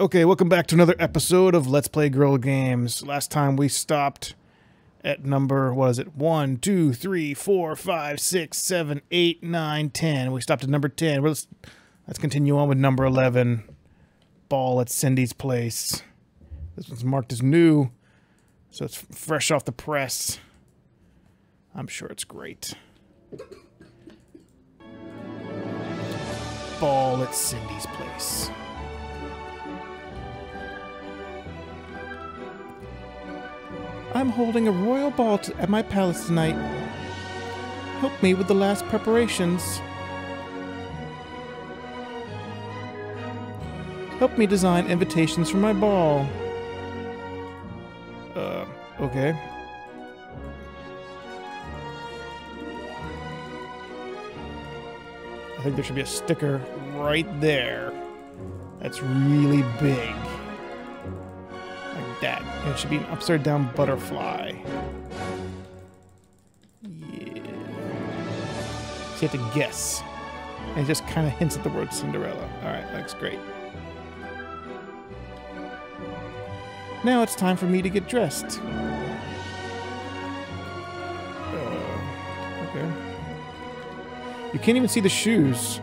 Okay, welcome back to another episode of Let's Play Girl Games. Last time we stopped at number, what is it? 1, 2, 3, 4, 5, 6, 7, 8, 9, 10. We stopped at number 10. Let's, let's continue on with number 11. Ball at Cindy's Place. This one's marked as new, so it's fresh off the press. I'm sure it's great. Ball at Cindy's Place. I'm holding a royal ball at my palace tonight. Help me with the last preparations. Help me design invitations for my ball. Uh, okay. I think there should be a sticker right there. That's really big. It should be an upside down butterfly. Yeah. So you have to guess. And it just kind of hints at the word Cinderella. Alright, looks great. Now it's time for me to get dressed. Uh, okay. You can't even see the shoes.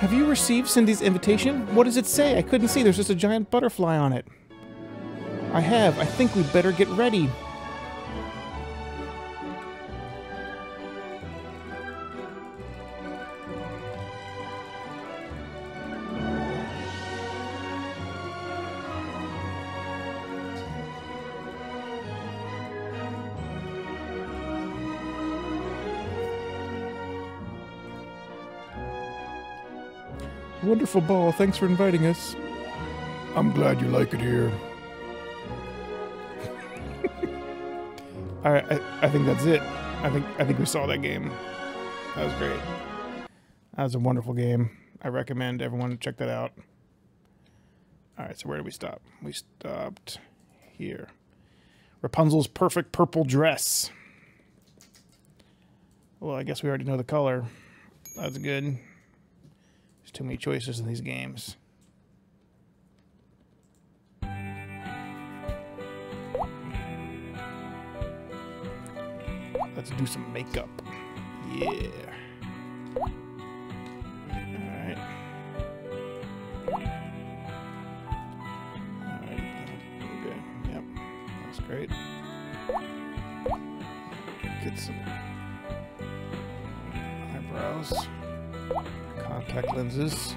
Have you received Cindy's invitation? What does it say? I couldn't see. There's just a giant butterfly on it. I have. I think we'd better get ready. Wonderful ball. Thanks for inviting us. I'm glad you like it here. All right, I, I think that's it. I think I think we saw that game. That was great. That was a wonderful game. I recommend everyone check that out. All right, so where did we stop? We stopped here. Rapunzel's perfect purple dress. Well, I guess we already know the color. That's good. There's too many choices in these games. Let's do some makeup. Yeah. Alright. Alright. Okay. Yep. That's great. Get some eyebrows contact lenses.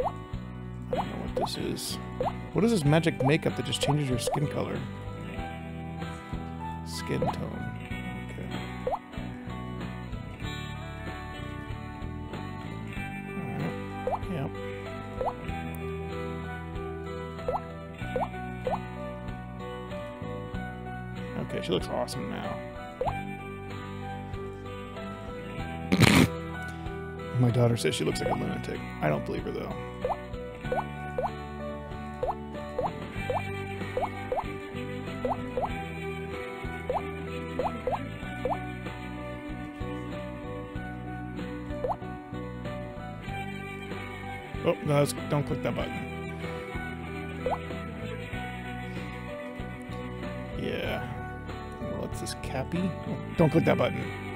I don't know what this is. What is this magic makeup that just changes your skin color? Skin tone. Okay. Yep. Okay, she looks awesome now. My daughter says she looks like a lunatic. I don't believe her though. Oh, no, don't click that button. Yeah. What's this, Cappy? Oh, don't click that button.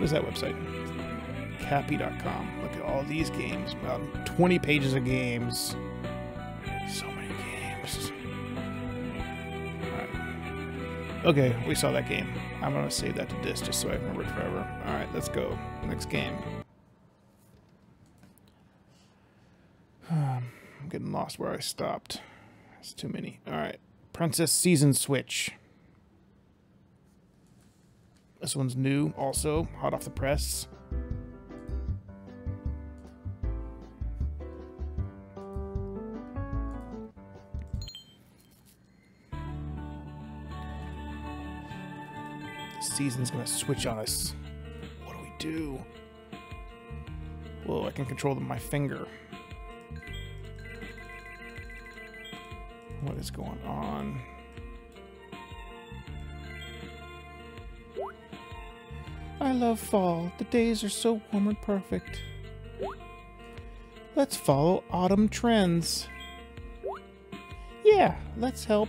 What is that website? Cappy.com. Look at all these games. About 20 pages of games. So many games. Alright. Okay, we saw that game. I'm going to save that to disk just so I remember it forever. Alright, let's go. Next game. I'm getting lost where I stopped. It's too many. Alright. Princess Season Switch. This one's new, also hot off the press. The season's gonna switch on us. What do we do? Whoa, I can control them with my finger. What is going on? I love fall. The days are so warm and perfect. Let's follow autumn trends. Yeah, let's help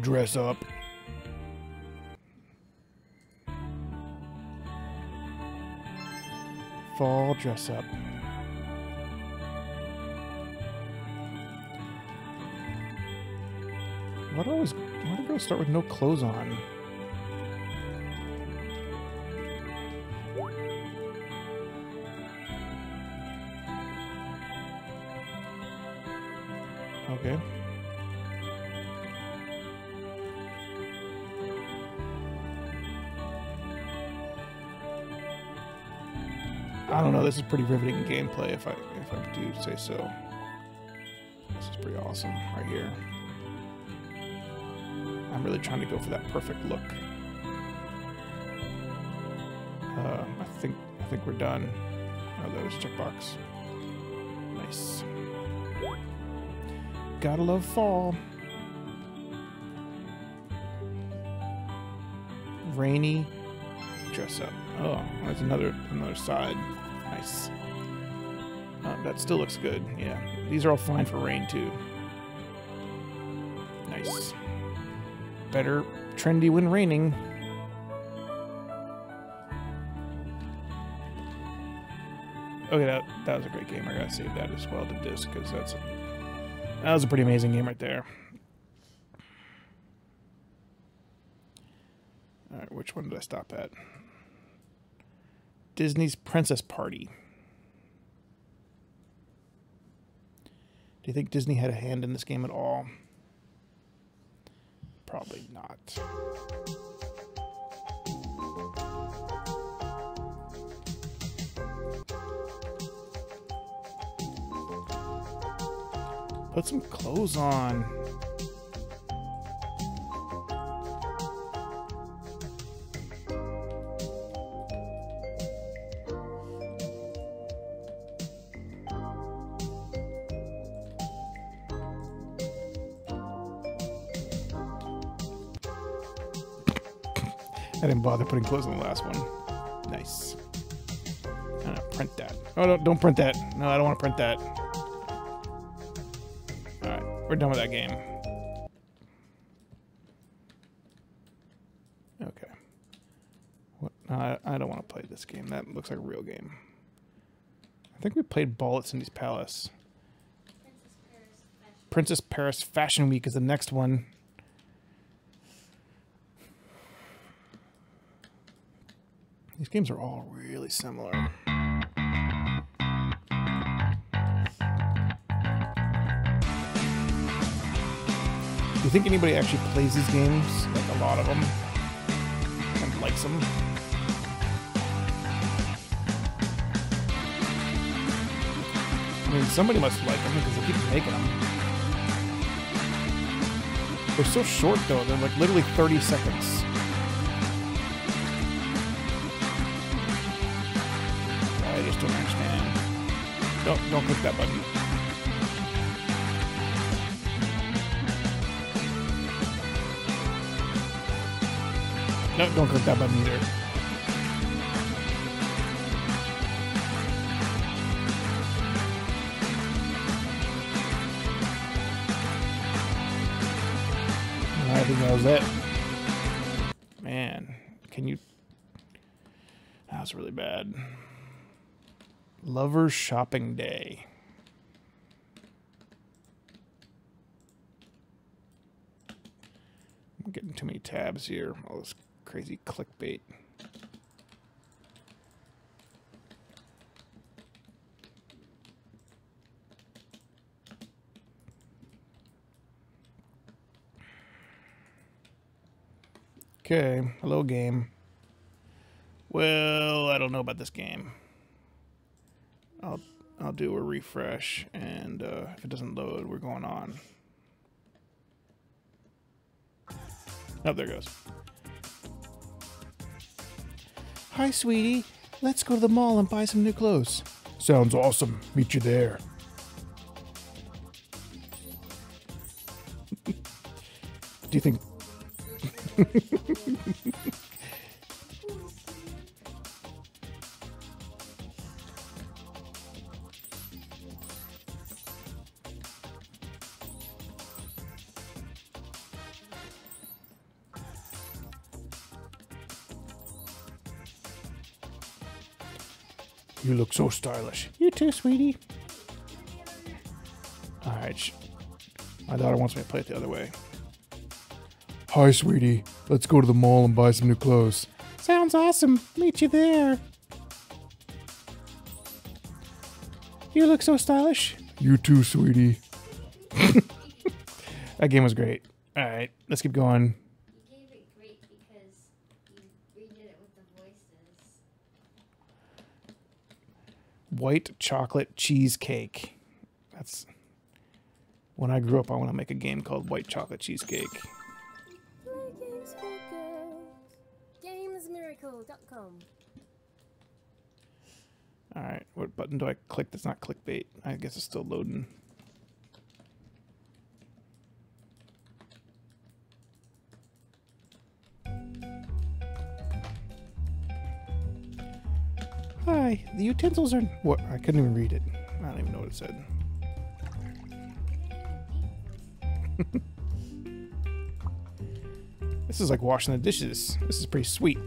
dress up. Fall dress up. Why do always why do girls start with no clothes on? I don't know. This is pretty riveting gameplay, if I if I do say so. This is pretty awesome right here. I'm really trying to go for that perfect look. Uh, I think I think we're done. Oh, there's checkbox. Nice. Gotta love fall. Rainy dress up. Oh, there's another another side. Nice. Uh, that still looks good. Yeah, these are all fine for rain too. Nice. Better trendy when raining. Okay, that that was a great game. I gotta save that as well to disc because that's a, that was a pretty amazing game right there. All right, which one did I stop at? Disney's Princess Party. Do you think Disney had a hand in this game at all? Probably not. Put some clothes on. I didn't bother putting clothes on the last one. Nice. I'm gonna print that. Oh, no, don't print that. No, I don't want to print that. Alright, we're done with that game. Okay. What? No, I, I don't want to play this game. That looks like a real game. I think we played Ball at Cindy's Palace. Princess Paris Fashion Week is the next one. These games are all really similar. Do you think anybody actually plays these games? Like a lot of them? And likes them? I mean, somebody must like them because they keep making them. They're so short though, they're like literally 30 seconds. Don't don't click that button. No, don't click that button either. I think that was it. Man, can you... That was really bad. Lovers Shopping Day. I'm getting too many tabs here. All this crazy clickbait. Okay, hello game. Well, I don't know about this game. I'll I'll do a refresh, and uh, if it doesn't load, we're going on. Oh, there it goes. Hi, sweetie. Let's go to the mall and buy some new clothes. Sounds awesome. Meet you there. Do you think You look so stylish. You too, sweetie. Alright. My daughter wants me to play it the other way. Hi, sweetie. Let's go to the mall and buy some new clothes. Sounds awesome. Meet you there. You look so stylish. You too, sweetie. that game was great. Alright, let's keep going. You gave it great because you redid it with the voices. White chocolate cheesecake. That's when I grew up. I want to make a game called White Chocolate Cheesecake. Play games for girls. Gamesmiracle.com. All right, what button do I click? That's not clickbait. I guess it's still loading. Hi, the utensils are what? I couldn't even read it. I don't even know what it said. This is like washing the dishes. This is pretty sweet.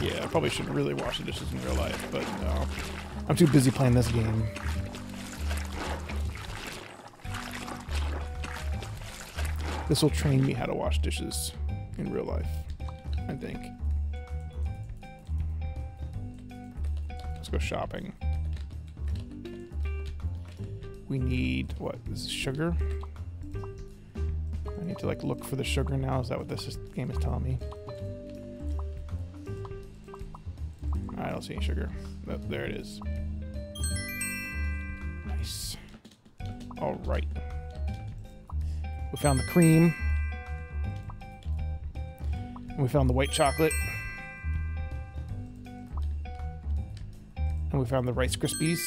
Yeah, I probably shouldn't really wash the dishes in real life, but no. I'm too busy playing this game. This will train me how to wash dishes in real life, I think. Let's go shopping. We need, what, this is sugar? I need to like look for the sugar now. Is that what this is, game is telling me? I don't see any sugar. Oh, there it is. Nice. All right. We found the cream. We found the white chocolate. And we found the Rice Krispies.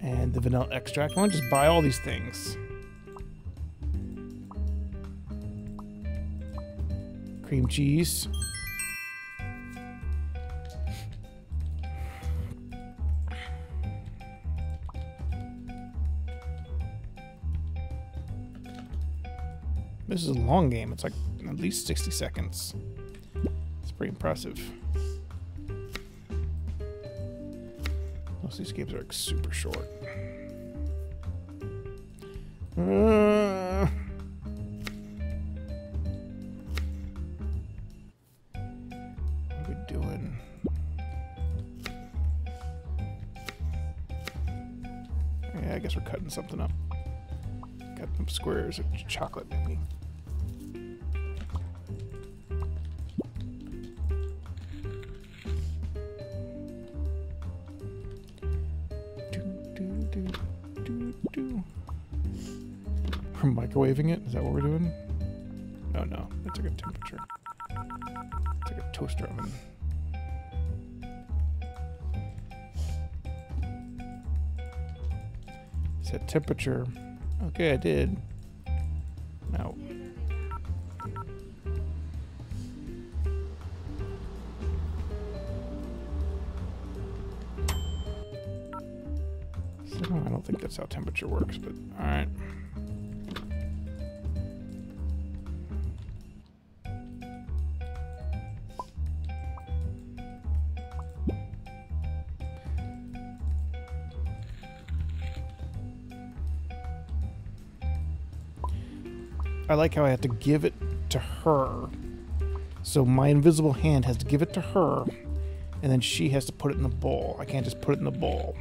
And the vanilla extract. Why don't I just buy all these things? Cream cheese. This is a long game. It's like at least 60 seconds. It's pretty impressive. Most of these games are like super short. Uh, what are we doing? Yeah, I guess we're cutting something up. Cutting up squares of chocolate, maybe. We're microwaving it? Is that what we're doing? Oh no, it's a good temperature. It's like a toaster oven. Set temperature. Okay, I did. Now. So, I don't think that's how temperature works, but alright. Like how I have to give it to her. So my invisible hand has to give it to her, and then she has to put it in the bowl. I can't just put it in the bowl.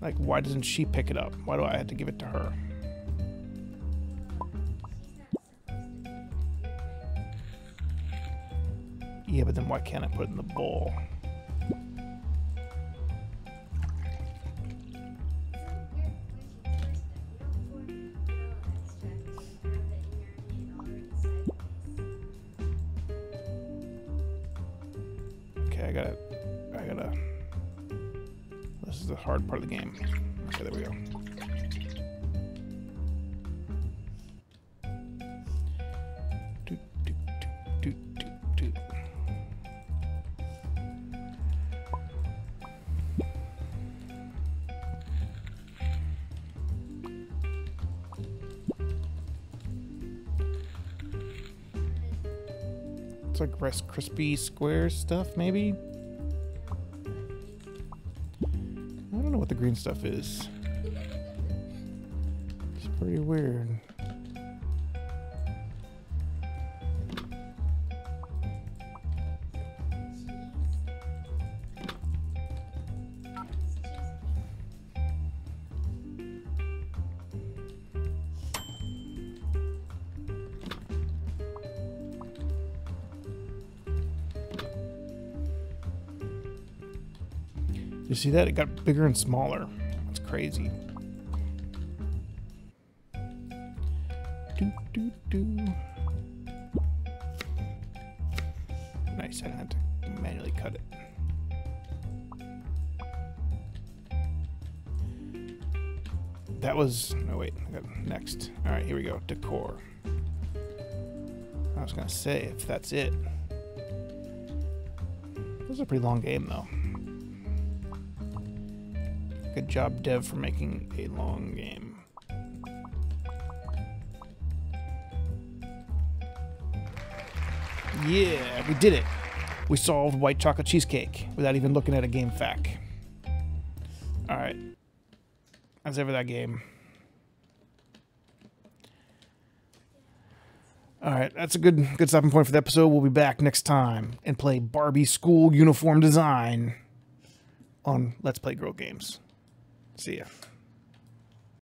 Like, why doesn't she pick it up? Why do I have to give it to her? Yeah, but then why can't I put it in the bowl? Gotta, I gotta. This is the hard part of the game. Okay, there we go. Krispie Square stuff, maybe? I don't know what the green stuff is. It's pretty weird. You see that? It got bigger and smaller. That's crazy. Do, do, do. Nice, I didn't have to manually cut it. That was, no wait, next. All right, here we go, decor. I was gonna say, if that's it. This is a pretty long game though. Good job, Dev, for making a long game. Yeah, we did it. We solved white chocolate cheesecake without even looking at a game fact. All right. That's it for that game. All right, that's a good good stopping point for the episode. We'll be back next time and play Barbie school uniform design on Let's Play Girl Games. See ya.